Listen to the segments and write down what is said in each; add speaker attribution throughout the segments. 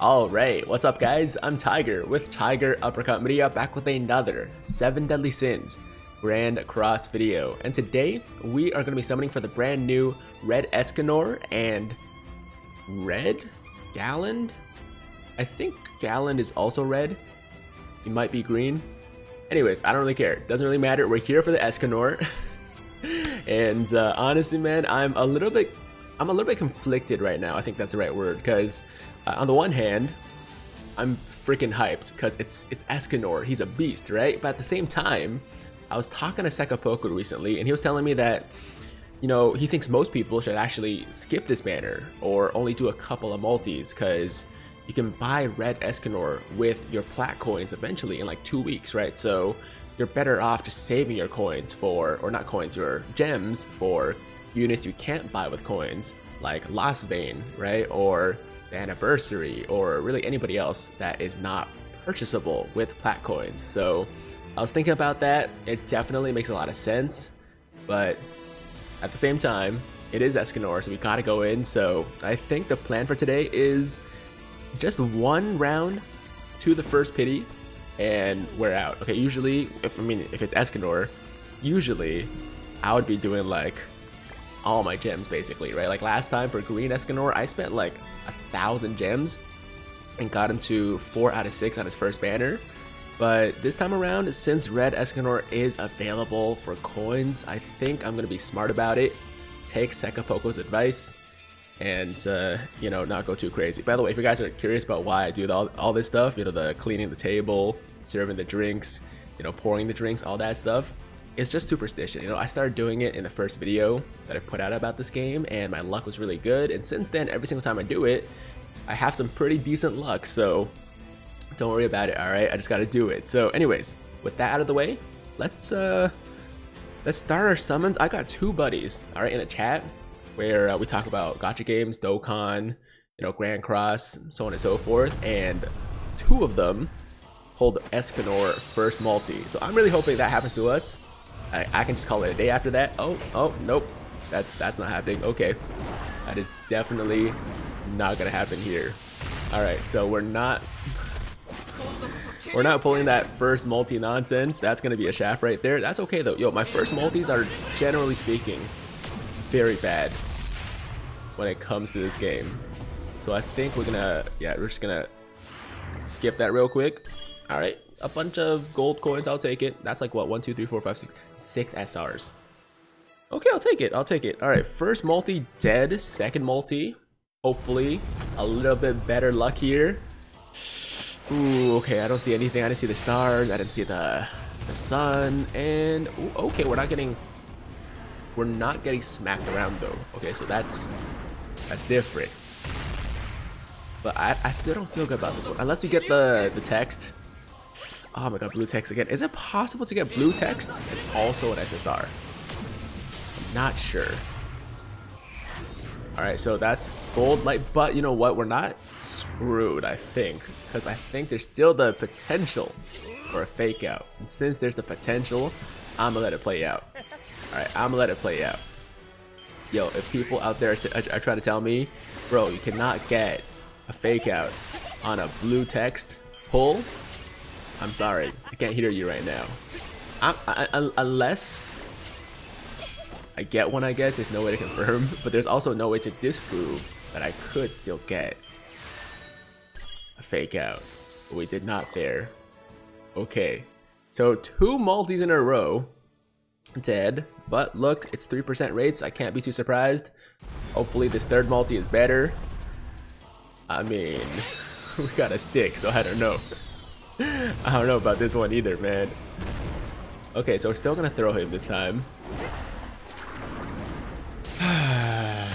Speaker 1: Alright, what's up guys? I'm Tiger with Tiger Uppercut Media back with another 7 Deadly Sins Grand Cross video. And today we are going to be summoning for the brand new Red Escanor and Red Galand? I think Galand is also red. He might be green. Anyways, I don't really care. Doesn't really matter. We're here for the Escanor. and uh, honestly, man, I'm a little bit I'm a little bit conflicted right now. I think that's the right word because uh, on the one hand, I'm freaking hyped because it's it's Escanor. He's a beast, right? But at the same time, I was talking to Sekapoko recently, and he was telling me that you know he thinks most people should actually skip this banner or only do a couple of multis because you can buy red Escanor with your plat coins eventually in like two weeks, right? So you're better off just saving your coins for, or not coins, your gems for units you can't buy with coins, like Lostvayne, right? Or anniversary or really anybody else that is not purchasable with plat coins. So I was thinking about that. It definitely makes a lot of sense, but at the same time, it is Escanor, so we gotta go in. So I think the plan for today is just one round to the first pity, and we're out. Okay, usually, if I mean, if it's Escanor, usually I would be doing like all my gems basically, right? Like last time for Green Escanor, I spent like a thousand gems and got him to four out of six on his first banner. But this time around, since Red Escanor is available for coins, I think I'm gonna be smart about it. Take Sekapoko's advice and uh, you know not go too crazy. By the way, if you guys are curious about why I do all, all this stuff, you know the cleaning the table, serving the drinks, you know pouring the drinks, all that stuff, it's just superstition. You know, I started doing it in the first video that I put out about this game and my luck was really good. And since then, every single time I do it, I have some pretty decent luck. So don't worry about it, all right? I just got to do it. So anyways, with that out of the way, let's uh, let's start our summons. I got two buddies, all right, in a chat where uh, we talk about gacha games, Dokkan, you know, Grand Cross, so on and so forth. And two of them hold Escanor first multi. So I'm really hoping that happens to us. I, I can just call it a day after that. Oh, oh, nope. That's that's not happening. Okay. That is definitely not gonna happen here. Alright, so we're not we're not pulling that first multi nonsense. That's gonna be a shaft right there. That's okay though. Yo, my first multis are generally speaking very bad when it comes to this game. So I think we're gonna yeah, we're just gonna skip that real quick. Alright, a bunch of gold coins. I'll take it. That's like what? One, two, three, four, five, six, six SRs. Okay, I'll take it. I'll take it. All right, first multi dead. Second multi. Hopefully, a little bit better luck here. Ooh, okay. I don't see anything. I didn't see the stars. I didn't see the the sun. And ooh, okay, we're not getting we're not getting smacked around though. Okay, so that's that's different. But I, I still don't feel good about this one. Unless we get the the text Oh my god, blue text again. Is it possible to get blue text and also an SSR? I'm not sure. Alright, so that's gold light, but you know what? We're not screwed, I think. Because I think there's still the potential for a fake out. And since there's the potential, I'm gonna let it play out. Alright, I'm gonna let it play out. Yo, if people out there are trying to tell me, bro, you cannot get a fake out on a blue text pull, I'm sorry. I can't hear you right now. I, I, unless I get one, I guess. There's no way to confirm. But there's also no way to disprove that I could still get a fake out. We did not there. Okay. So two multis in a row. Dead. But look, it's 3% rates. I can't be too surprised. Hopefully this third multi is better. I mean, we got a stick, so I don't know. I don't know about this one either, man. Okay, so we're still gonna throw him this time. man,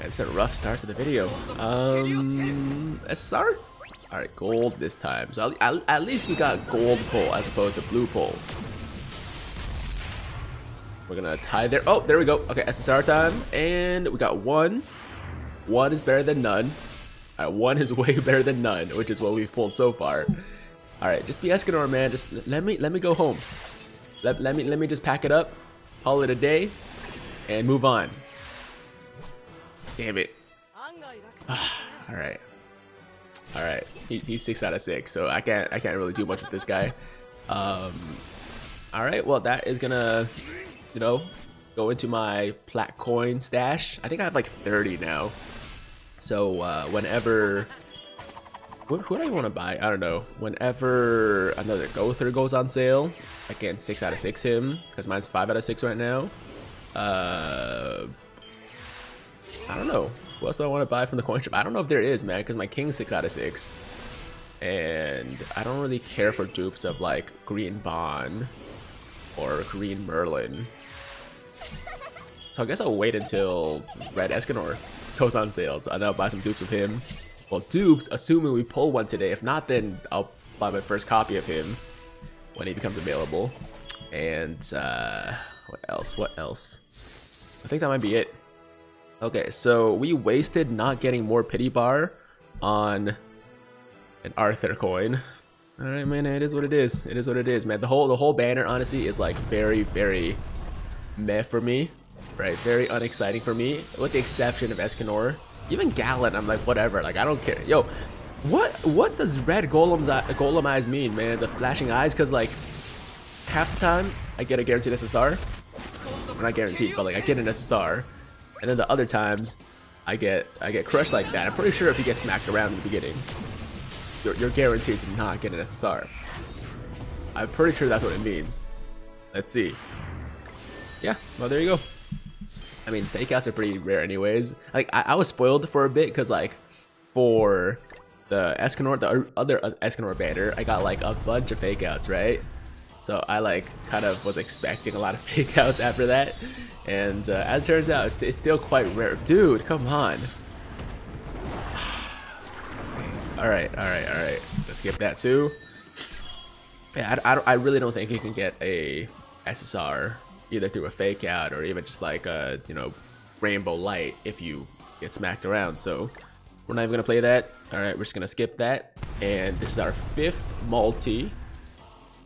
Speaker 1: it's a rough start to the video. Um, SSR? Alright, gold this time. So at, at least we got gold pull as opposed to blue pull. We're gonna tie there. Oh, there we go. Okay, SSR time. And we got one. One is better than none. Alright, one is way better than none, which is what we've pulled so far. Alright, just be Escanor, man. Just let me let me go home. Let, let me let me just pack it up, call it a day, and move on. Damn it. Alright. All right, he, he's six out of six, so I can't I can't really do much with this guy. Um, all right, well that is gonna, you know, go into my plat coin stash. I think I have like 30 now. So uh, whenever what, who do I want to buy? I don't know. Whenever another Gowther goes on sale, I can 6 out of 6 him, because mine's 5 out of 6 right now. Uh, I don't know. Who else do I want to buy from the coin shop? I don't know if there is, man, because my king's 6 out of 6. And I don't really care for dupes of, like, Green Ban or Green Merlin. So I guess I'll wait until Red Escanor goes on sale, so I'll buy some dupes of him. Well, dupes, assuming we pull one today. If not, then I'll buy my first copy of him when he becomes available. And, uh, what else? What else? I think that might be it. Okay, so we wasted not getting more pity bar on an Arthur coin. All right, man, it is what it is. It is what it is, man. The whole the whole banner, honestly, is like very, very meh for me, right? Very unexciting for me, with the exception of Escanor. Even Galand, I'm like, whatever. Like, I don't care. Yo, what what does red golems uh, golem eyes mean, man? The flashing eyes, because like half the time I get a guaranteed SSR. Well, not guaranteed, but like I get an SSR, and then the other times I get I get crushed like that. I'm pretty sure if you get smacked around in the beginning, you're, you're guaranteed to not get an SSR. I'm pretty sure that's what it means. Let's see. Yeah, well there you go. I mean, fake outs are pretty rare anyways. Like, I, I was spoiled for a bit because, like, for the Escanor, the other Escanor banner, I got, like, a bunch of fake outs, right? So I, like, kind of was expecting a lot of fake outs after that. And uh, as it turns out, it's, it's still quite rare. Dude, come on. Alright, alright, alright. Let's skip that too. Yeah, I, I, I really don't think you can get a SSR either through a fake out or even just like a, you know, rainbow light if you get smacked around. So we're not even to play that. All right, we're just to skip that. And this is our fifth multi.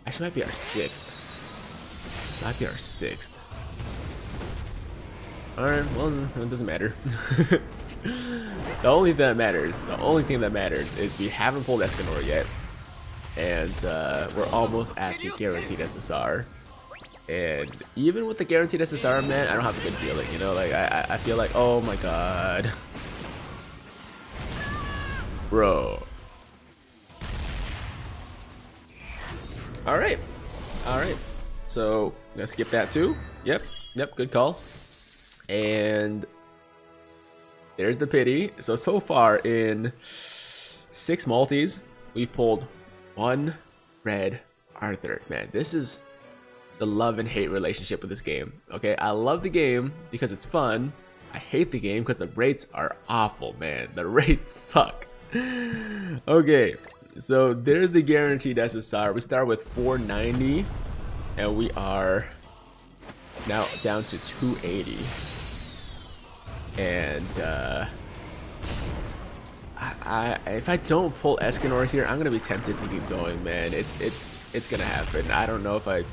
Speaker 1: Actually, might be our sixth. Might be our sixth. All right, well, it doesn't matter. the only thing that matters, the only thing that matters is we haven't pulled Escanor yet. And uh, we're almost at the guaranteed SSR. And even with the guaranteed SSR, man, I don't have a good feeling, you know? Like, I, I feel like, oh my god. Bro. Alright. Alright. So, I'm gonna skip that too. Yep. Yep, good call. And there's the pity. So, so far in six multis, we've pulled one red Arthur. Man, this is the love and hate relationship with this game. Okay, I love the game because it's fun. I hate the game because the rates are awful, man. The rates suck. okay, so there's the guaranteed SSR. We start with 490 and we are now down to 280. And uh, I, I, if I don't pull Escanor here, I'm gonna be tempted to keep going, man. It's it's it's gonna happen. I don't know if I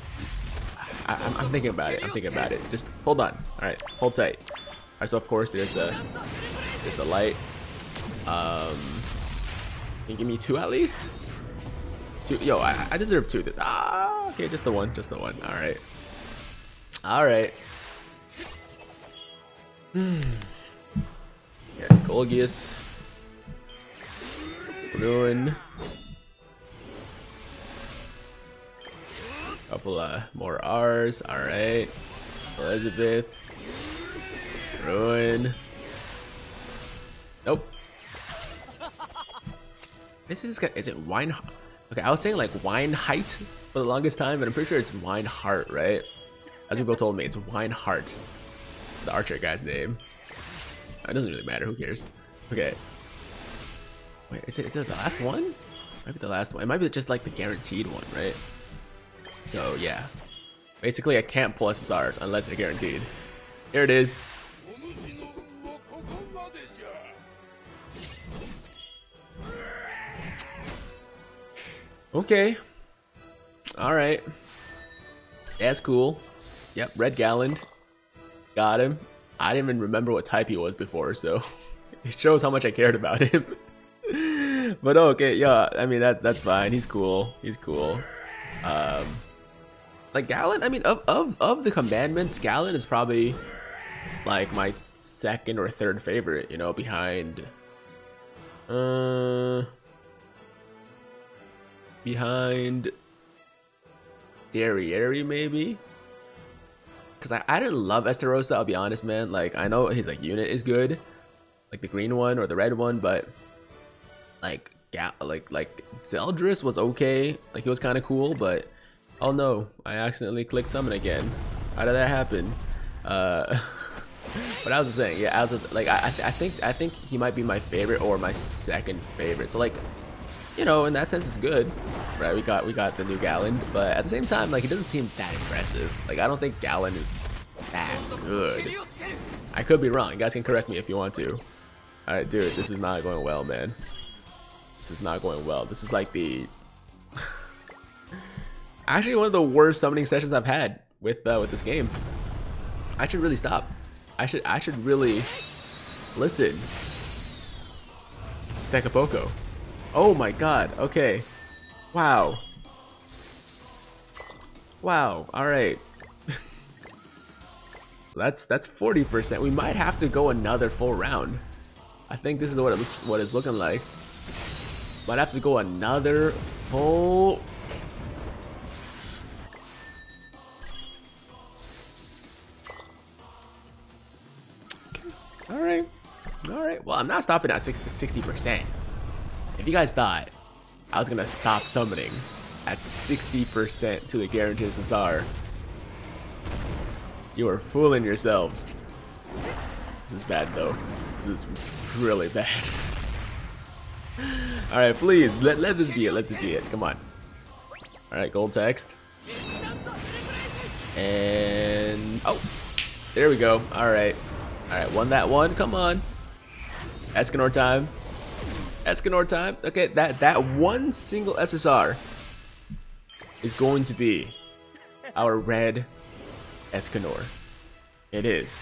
Speaker 1: I, am I'm thinking about it. I'm thinking about it. Just hold on. All right, hold tight. All right, so of course there's the there's the light. Um, can you give me two at least? Two. Yo, I, I deserve two. Ah, okay, just the one. Just the one. All right. All right. Hmm. Yeah, Golgius. Ruin. Couple uh, more R's. Alright. Elizabeth. Ruin. Nope. This is is it wine? Okay, I was saying like wine height for the longest time, but I'm pretty sure it's wine heart, right? As people told me, it's wine heart. The archer guy's name. It doesn't really matter. Who cares? Okay. Wait, is it is it the last one? Might be the last one. It might be just like the guaranteed one, right? So yeah, basically I can't pull SSRs unless they're guaranteed. Here it is. Okay. Alright. That's cool. Yep, Red Galand. Got him. I didn't even remember what type he was before, so it shows how much I cared about him. but okay, yeah. I mean that that's fine. He's cool. He's cool. Um, like Galand. I mean, of of of the commandments, Galand is probably like my second or third favorite. You know, behind. Uh. Behind. Derieri, maybe. Cause I, I didn't love Estarossa, I'll be honest, man. Like I know his like unit is good, like the green one or the red one, but like yeah, like like Zeldris was okay, like he was kind of cool, but oh no, I accidentally clicked summon again. How did that happen? Uh, but I was just saying, yeah, I was just like I I, th I think I think he might be my favorite or my second favorite. So like you know, in that sense, it's good, right? We got we got the new Galand, but at the same time, like, it doesn't seem that impressive. Like, I don't think Galand is that good. I could be wrong. You guys can correct me if you want to. All right, dude, this is not going well, man. This is not going well. This is like the actually one of the worst summoning sessions I've had with uh, with this game. I should really stop. I should I should really listen. Sekapoko. Oh my god, okay. Wow. Wow, alright. that's that's 40%. We might have to go another full round. I think this is what, it's, what it's looking like. Might have to go another full... I'm not stopping at 60%. If you guys thought I was gonna stop summoning at 60% to the guaranteed SSR, you are fooling yourselves. This is bad though. This is really bad. Alright, please, let, let this be it, let this be it. Come on. Alright, gold text. And... Oh! There we go. Alright. Alright, won that one. Come on. Escanor time. Escanor time. Okay, that, that one single SSR is going to be our red Escanor. It is.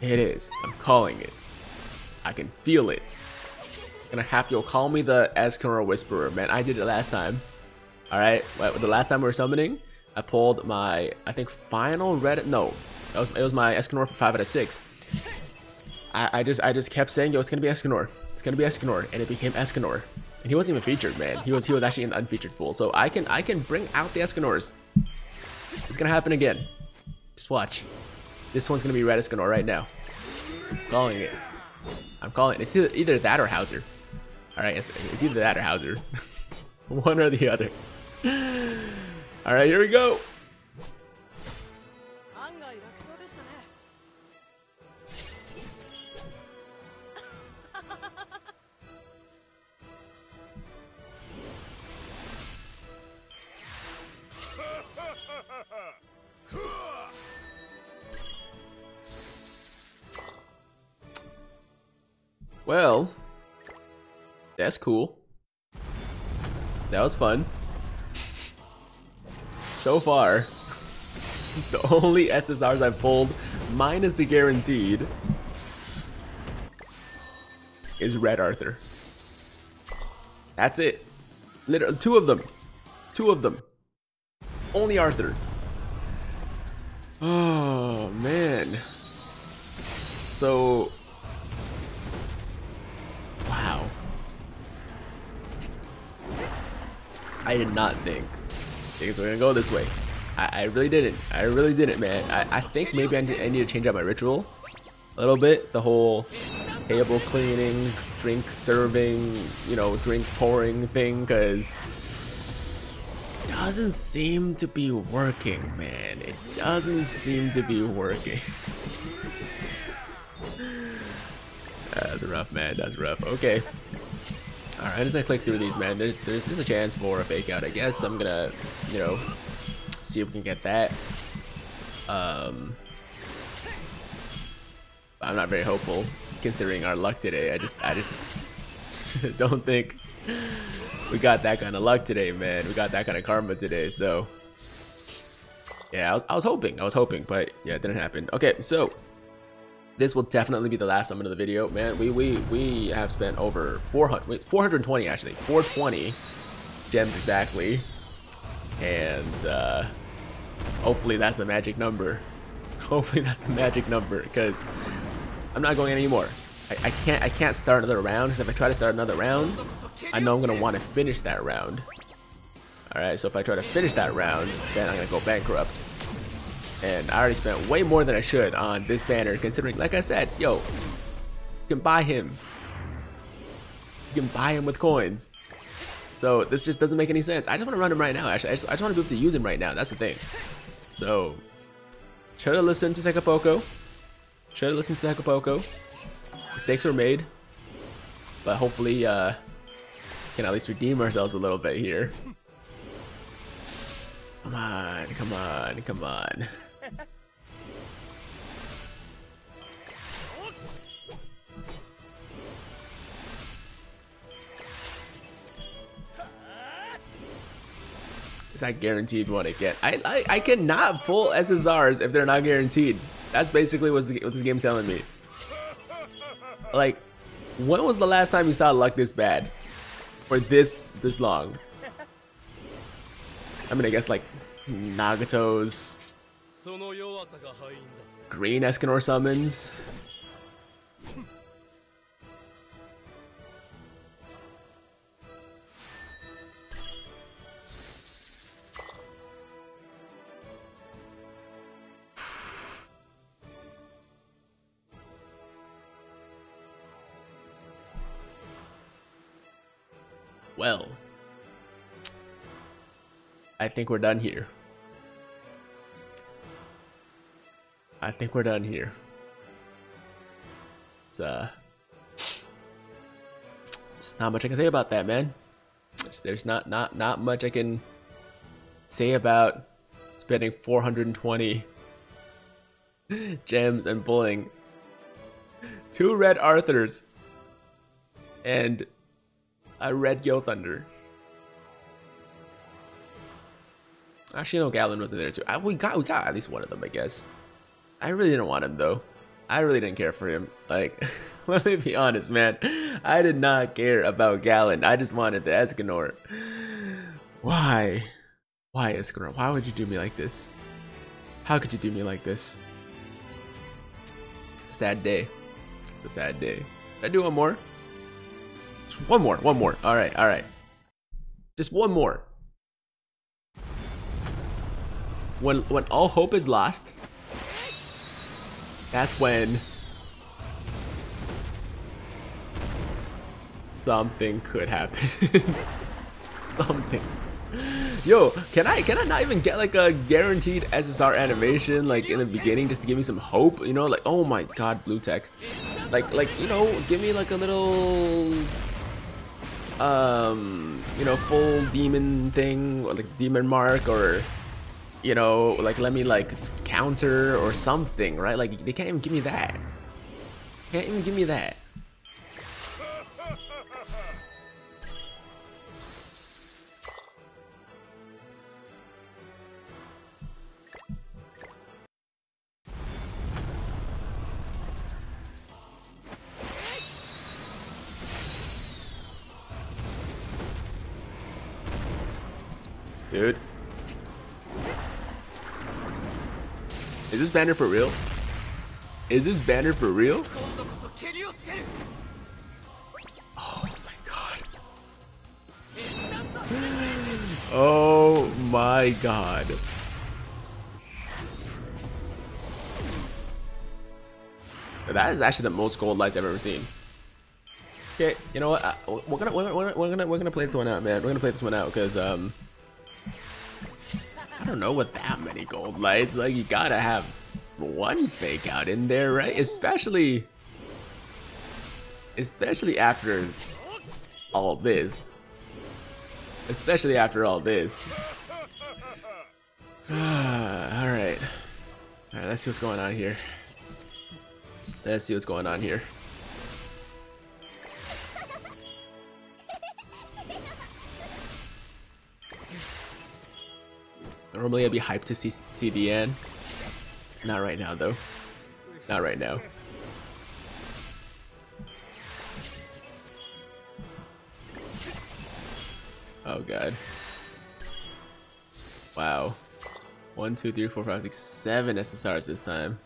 Speaker 1: It is. I'm calling it. I can feel it. Gonna have to call me the Escanor Whisperer, man. I did it last time. Alright, the last time we were summoning, I pulled my, I think, final red, no, it was, it was my Escanor for 5 out of 6. I, I just I just kept saying, yo, it's gonna be Escanor. It's gonna be Escanor, and it became Escanor. And he wasn't even featured, man. He was he was actually an unfeatured pool. So I can I can bring out the Escanors. It's gonna happen again. Just watch. This one's gonna be red Escanor right now. I'm calling it. I'm calling it. It's either, either that or Howzer. Alright, it's, it's either that or Howzer. One or the other. Alright, here we go. Well, that's cool. That was fun. so far, the only SSRs I've pulled, mine is the guaranteed, is Red Arthur. That's it. Literally, two of them. Two of them. Only Arthur. Oh, man. So, I did not think things were gonna go this way. I, I really didn't. I really didn't, man. I, I think maybe I need, I need to change out my ritual a little bit. The whole table cleaning, drink serving, you know, drink pouring thing, because doesn't seem to be working, man. It doesn't seem to be working. That's rough, man. That's rough. Okay. Alright, I'm just gonna click through these, man. There's, there's there's a chance for a fake out, I guess. I'm gonna, you know, see if we can get that. Um, I'm not very hopeful considering our luck today. I just, I just don't think we got that kind of luck today, man. We got that kind of karma today, so yeah, I was, I was hoping, I was hoping, but yeah, it didn't happen. Okay, so this will definitely be the last summon of the video, man. We we we have spent over 400, wait, 420 actually, 420 gems exactly, and uh, hopefully that's the magic number. Hopefully that's the magic number, because I'm not going anymore. I, I can't I can't start another round because if I try to start another round, I know I'm gonna want to finish that round. All right, so if I try to finish that round, then I'm gonna go bankrupt. And I already spent way more than I should on this banner, considering, like I said, yo, you can buy him. You can buy him with coins. So this just doesn't make any sense. I just want to run him right now, actually. I just, just want to be able to use him right now. That's the thing. So, should have listened to Sekapoko. Should have listened to Sekapoko. Mistakes were made. But hopefully, uh, can at least redeem ourselves a little bit here. Come on, come on, come on. Is that guaranteed what I get? I, I, I cannot pull SSRs if they're not guaranteed. That's basically what this game's telling me. Like, when was the last time you saw luck this bad? For this, this long? I mean, I guess like Nagato's green Escanor summons. Think we're done here. I think we're done here. It's uh, there's not much I can say about that, man. It's, there's not not not much I can say about spending 420 gems and pulling two red Arthurs and a red Gilthunder. Actually, no, Galand wasn't there too. I, we got we got at least one of them, I guess. I really didn't want him though. I really didn't care for him. Like, let me be honest, man. I did not care about Galand. I just wanted the Escanor. Why? Why, Escanor? Why would you do me like this? How could you do me like this? It's a sad day. It's a sad day. Did I do one more? Just one more, one more. All right, all right. Just one more. When when all hope is lost, that's when something could happen. something. Yo, can I can I not even get like a guaranteed SSR animation like in the beginning just to give me some hope? You know, like oh my god, blue text. Like like you know, give me like a little um you know full demon thing or like demon mark or you know like let me like counter or something right? Like they can't even give me that. Can't even give me that banner for real? Is this banner for real? Oh my god. Oh my god. That is actually the most gold lights I've ever seen. Okay, you know what? Uh, we're gonna we're, we're, we're gonna we're gonna play this one out, man. We're gonna play this one out because um I don't know what that many gold lights. Like, you gotta have one fake out in there, right? Especially, especially after all this. Especially after all this. all right. All right, let's see what's going on here. Let's see what's going on here. Normally I'd be hyped to see CDN. Not right now, though. Not right now. Oh god. Wow. One, two, three, four, five, six, seven SSRs this time.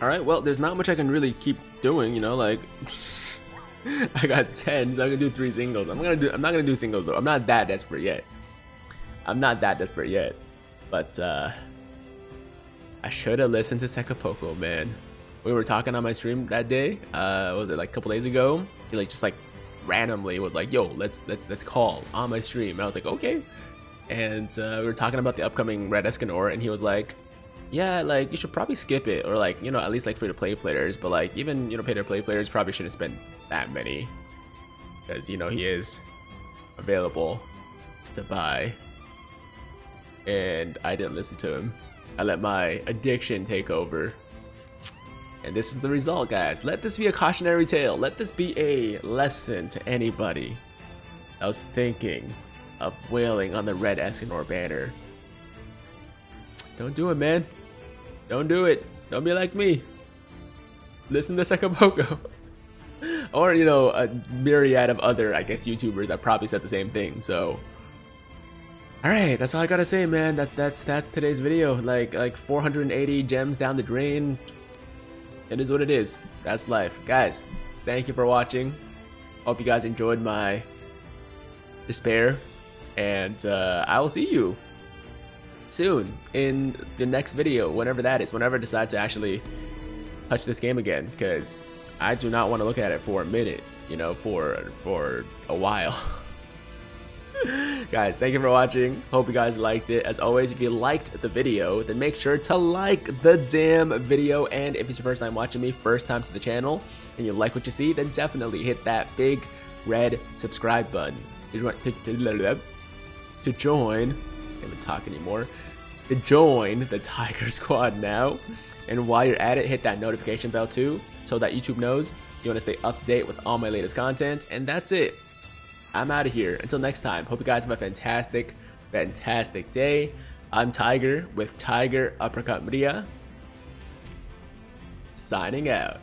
Speaker 1: Alright, well, there's not much I can really keep doing, you know, like... I got 10, so I can do three singles. I'm gonna do I'm not gonna do singles though. I'm not that desperate yet. I'm not that desperate yet. But uh I should have listened to Sekapoko, man. We were talking on my stream that day. Uh was it like a couple days ago? He like just like randomly was like, yo, let's let's let's call on my stream. And I was like, okay. And uh, we were talking about the upcoming Red Escanor, and he was like, yeah, like you should probably skip it, or like you know at least like free to play players, but like even you know pay to play players probably shouldn't spend that many, because you know he is available to buy. And I didn't listen to him. I let my addiction take over. And this is the result, guys. Let this be a cautionary tale. Let this be a lesson to anybody that was thinking of whaling on the red Escanor banner. Don't do it, man. Don't do it. Don't be like me. Listen to Sekapoko. or, you know, a myriad of other, I guess, YouTubers that probably said the same thing, so... Alright, that's all I gotta say, man. That's that's that's today's video. Like like 480 gems down the drain. It is what it is. That's life. Guys, thank you for watching. Hope you guys enjoyed my despair. And uh, I will see you soon in the next video, whenever that is, whenever I decide to actually touch this game again, because I do not want to look at it for a minute, you know, for for a while. guys, thank you for watching. Hope you guys liked it. As always, if you liked the video, then make sure to like the damn video. And if it's your first time watching me, first time to the channel, and you like what you see, then definitely hit that big red subscribe button to join. I can't even talk anymore to join the Tiger Squad now. And while you're at it, hit that notification bell too, so that YouTube knows you want to stay up to date with all my latest content. And that's it. I'm out of here. Until next time, hope you guys have a fantastic, fantastic day. I'm Tiger with Tiger Uppercut Media. Signing out.